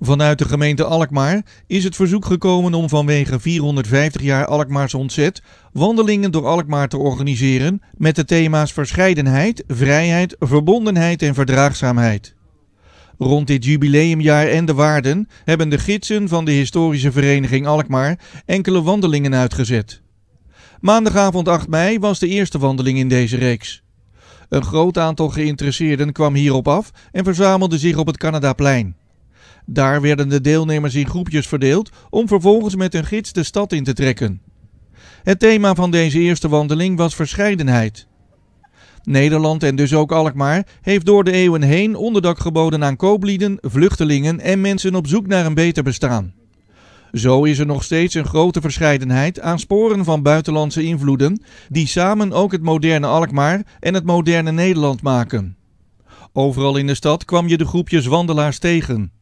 Vanuit de gemeente Alkmaar is het verzoek gekomen om vanwege 450 jaar Alkmaars ontzet wandelingen door Alkmaar te organiseren met de thema's verscheidenheid, vrijheid, verbondenheid en verdraagzaamheid. Rond dit jubileumjaar en de waarden hebben de gidsen van de historische vereniging Alkmaar enkele wandelingen uitgezet. Maandagavond 8 mei was de eerste wandeling in deze reeks. Een groot aantal geïnteresseerden kwam hierop af en verzamelde zich op het Canadaplein. Daar werden de deelnemers in groepjes verdeeld om vervolgens met een gids de stad in te trekken. Het thema van deze eerste wandeling was verscheidenheid. Nederland en dus ook Alkmaar heeft door de eeuwen heen onderdak geboden aan kooplieden, vluchtelingen en mensen op zoek naar een beter bestaan. Zo is er nog steeds een grote verscheidenheid aan sporen van buitenlandse invloeden, die samen ook het moderne Alkmaar en het moderne Nederland maken. Overal in de stad kwam je de groepjes wandelaars tegen.